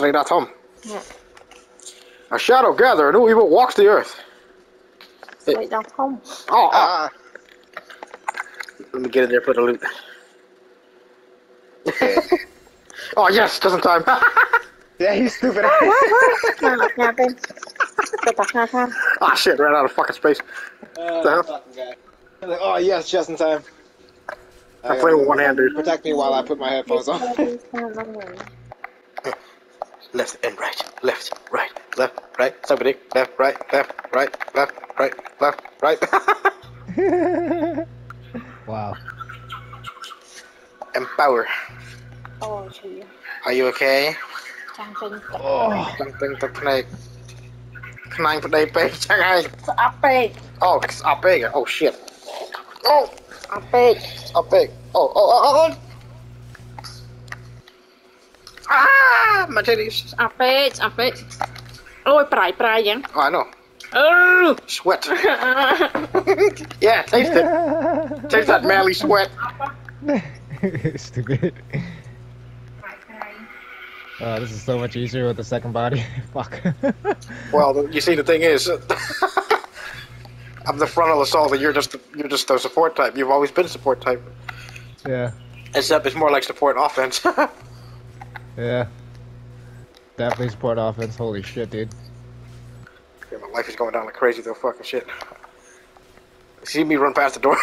by that's home Yeah. A shadow gatherer, no evil walks the earth. Sri.com. home. oh. Uh, let me get in there for the loot. oh yes, just in time. yeah, he's stupid. Ah oh, shit, ran out of fucking space. Uh, fucking guy. Like, oh yes, just in time. I play with one hand, dude. Protect me while I put my headphones on. ខាដល់ហ្នឹង Left and right, left, right, left, right. Somebody, left, right, left, right, left, right, left, right. wow. Empower. អូឈឺ Are you okay? ចាំពេញ Oh. តាំងពេញទឹកភ្នែកខ្នាញ់ប្តីពេកចឹងហើយ ស្អប់ពេក Oh, it's up big. Oh shit. Oh, អ I'm. I'm big. Oh, oh, oh, oh. Ah, my titties. I'm. I'm. Oh, I pray, pry. Oh, I know. Oh. Sweat. yeah, taste it. Taste that manly sweat. Stupid. Oh, this is so much easier with the second body. Fuck. well, you see, the thing is. I'm the frontal assault, and you're just you're just the support type. You've always been support type, yeah. except it's more like support offense. Yeah. Definitely support offense. Holy shit, dude. Yeah, my life is going down like crazy though. Fucking shit. See me run past the door.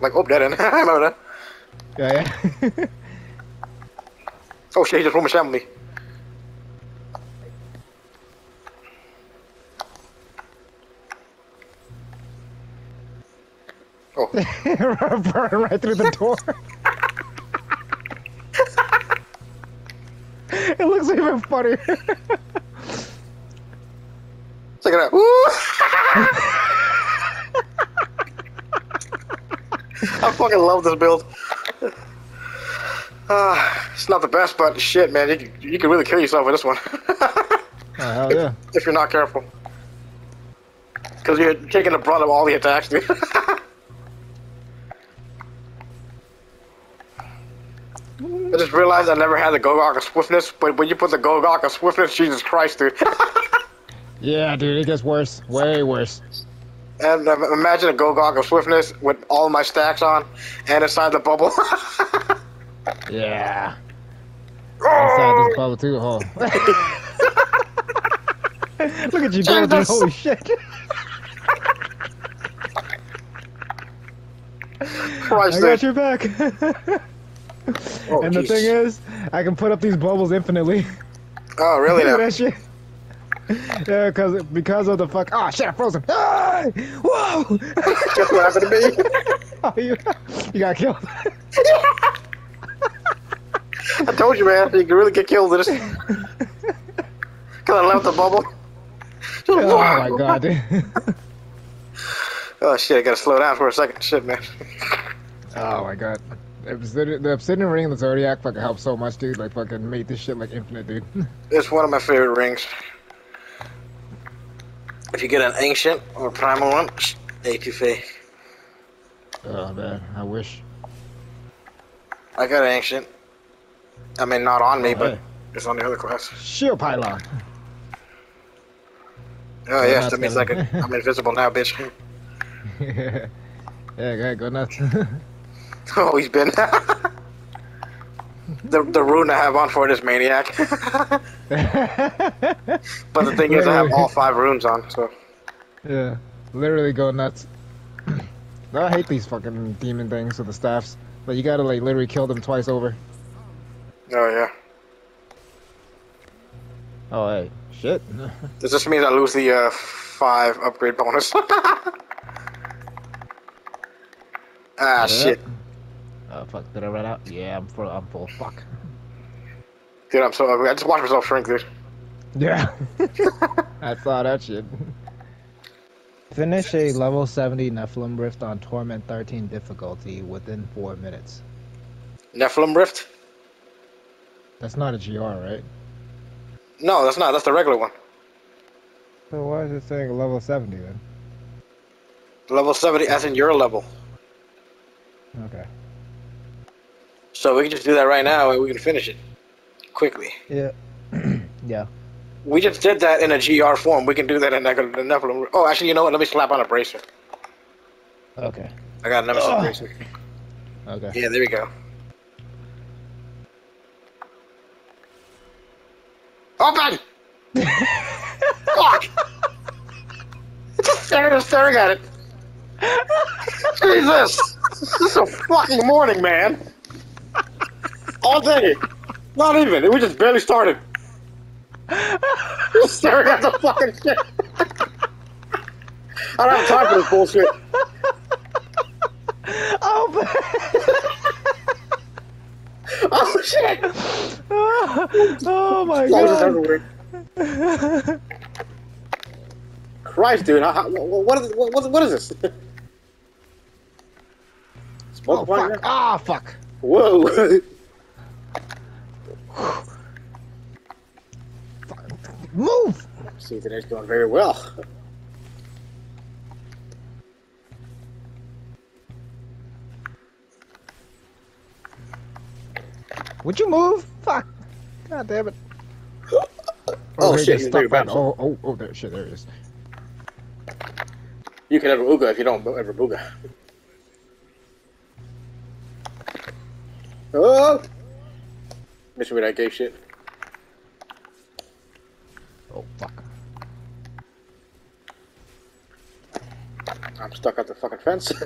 like, oh, dead end. I remember that. Yeah, yeah. Oh shit, he just my shot me. Oh, Burn right through the door. it looks even funnier. check it out. I fucking love this build. Uh, it's not the best, but shit, man, you, can- you can really kill yourself with this one. Oh, hell yeah. if you're not careful. Because you're taking the brunt of all the attacks, dude. I just realized I never had the Gogok of Swiftness, but when you put the Gogok of Swiftness, Jesus Christ, dude. Yeah, dude, it gets worse. Way worse. and um, imagine a Gogok of Swiftness with all my stacks on and inside the bubble. Yeah. Inside this bubble too, huh? Look at you going, dude. Holy shit. Christ, I got dude. your back. Oh, and the thing is, I can put up these bubbles infinitely. Oh, really? Look at that shit. Yeah, because because of the fuck. Oh shit, I'm frozen. Ah! Whoa! Guess what happened to me? oh, you, you got killed. I told you, man. You can really get killed. Because I left the bubble. oh my god, dude. Oh shit! I gotta slow down for a second. Shit, man. Oh my god. The obsidian, the obsidian ring and the zodiac fucking helped so much, dude. Like fucking made this shit like infinite, dude. It's one of my favorite rings. If you get an ancient or primal one, ATF. oh man, I wish. I got an ancient. I mean, not on me, Oh, but hey. it's on the other class. Shield pylon. Oh Yeah, yes, that means I can, I'm invisible now, bitch. yeah, go ahead, go nuts. oh, he's been. the the rune I have on for it is maniac. but the thing is, I have all five runes on, so. Yeah, literally go nuts. I hate these fucking demon things with the staffs, but you gotta like literally kill them twice over. Oh yeah. Oh hey, shit. Does this just means I lose the uh, five upgrade bonus. ah shit, Oh fuck, did I run out? Yeah, I'm full. I'm full. Fuck. dude, I'm so ugly. I just watched myself shrink, dude. Yeah. I saw that shit. Finish a level 70 Nephilim Rift on Torment 13 difficulty within 4 minutes. Nephilim Rift? That's not a GR, right? No, that's not. That's the regular one. So why is it saying level 70 then? Level 70, as in your level. Okay. So we can just do that right now and we can finish it quickly. Yeah. yeah. We just did that in a GR form. We can do that in a the Nephilim. Oh, actually, you know what? Let me slap on a bracer. Okay. I got a Nemesis bracer. Okay. Yeah, there we go. Open! Fuck! Just staring, staring at it. Jesus! This is a fucking morning, man. All day. Not even. We just barely started. Just staring at the fucking shit. I don't have time for this bullshit. Oh, Oh shit! oh my Flies god. Christ, dude! How, what, is, what, what is this? Smoke Oh, fuck. Ah, fuck. Whoa! Move! See, today's going very well. Would you move? Fuck. God damn it. Oh, here, shit, get you stuck made it back. back. Oh, oh, oh, there, shit, there it is. You can ever ooga if you don't ever booga. Oh! Miss me with that gay shit. I'm stuck at the fucking fence.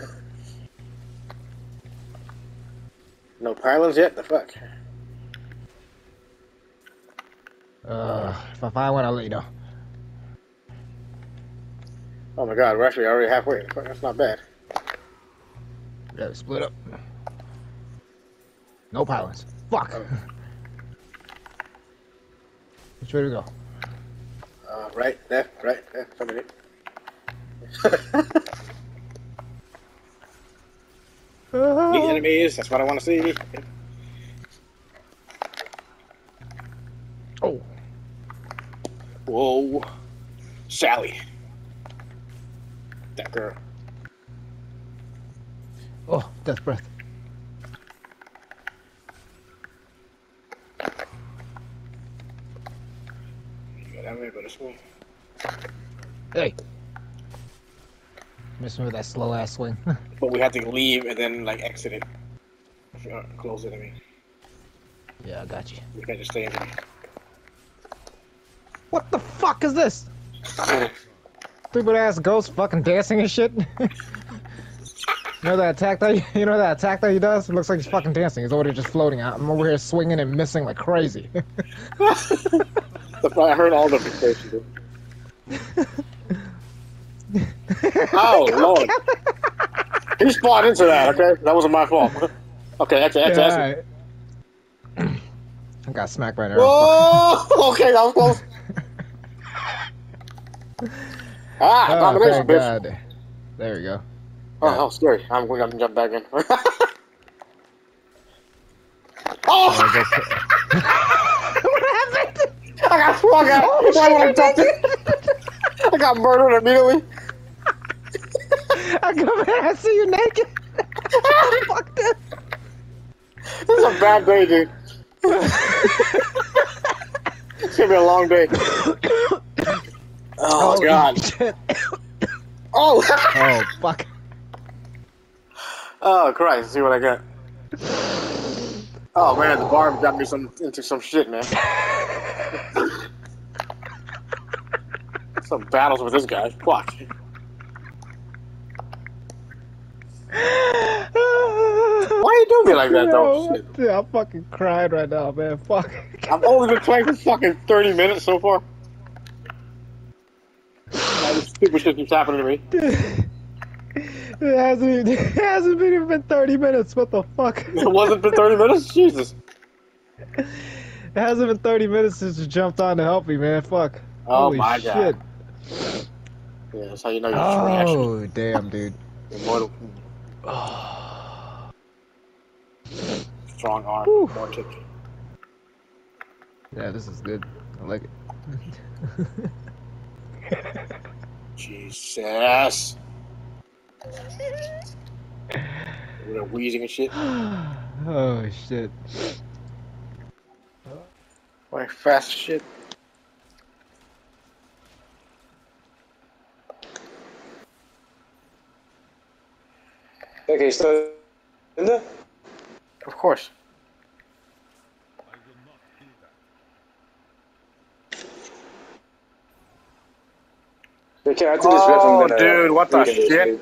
no pylons yet? The fuck? Uh, if I find one, I'll let you know. Oh my god, we're actually already halfway. That's not bad. Yeah, split up. No pylons. Fuck. Oh. Which way to go? Uh, right, left, right, left, somebody. The enemies, that's what I want to see. Oh, Whoa. Sally. That girl. oh, death breath. You got that way, but it's one. Hey. Miss me with that slow ass swing. But we have to leave and then, like, exit it. Uh, close it, I mean. yeah, I got you. We can't just stay in there. What the fuck is this? Stupid ass ghost fucking dancing and shit. you know that attack that you know that attack that he does? It looks like he's fucking dancing. He's over there just floating. Out. I'm over here swinging and missing like crazy. I heard all the fixations. Oh, Lord. He spawned into that, okay? That wasn't my fault. Okay, that's it, that's That's it. I got smacked right there. Whoa! Okay, that was close. Ah, Oh, domination, thank bitch. God. There we go. Oh, that was scary. I'm going to jump back in. oh! I what happened? I got swung at. Oh. I got murdered immediately. I come in, I see you naked. Fuck this. This is a bad day, dude. it's gonna be a long day. Oh, Holy God. Shit. Oh. Oh fuck. oh Christ. See what I got. Oh man, the barb got me some into some shit, man. some battles with this guy. Fuck. Why are you doing me like that, though? Dude, I'm fucking crying right now, man. Fuck. I've only been playing for fucking 30 minutes so far. Stupid shit keeps happening to me. It hasn't even, it hasn't been even been 30 minutes. What the fuck? It wasn't been 30 minutes? Jesus. It hasn't been 30 minutes since you jumped on to help me, man. Fuck. Oh Holy my shit. god. Yeah, that's how you know you're trash. Oh, damn, dude. Immortal. Strong arm. Whew. More kick. Yeah, this is good. I like it. Jesus. with a wheezing and shit. oh shit. Like fast shit. Okay, so in there? Of course. Okay, I had to just rip from Oh, the dude, what the shit?